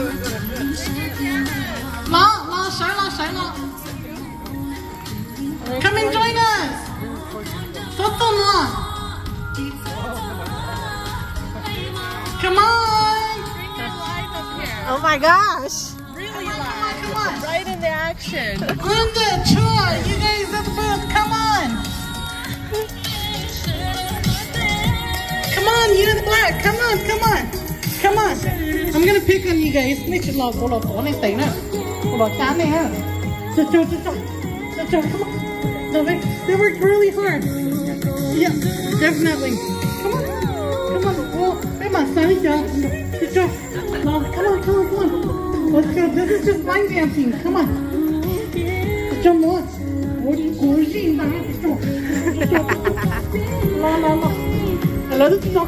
Long, long, short, long. Come and join us. Foto long. Come on. Oh my gosh. Really come on, come on, come on. Right in the action. Glenda, Chua, you guys at the first, come on. Come on, you in the black, come on, come on pickle you guys. Make sure love all of all this thing. All of that thing. They worked really hard. Yeah, definitely. Come on. Come on. Well, come on, Sonny. Come on, come on, come on. Let's go. This is just line dancing. Come on. Come on. I love this so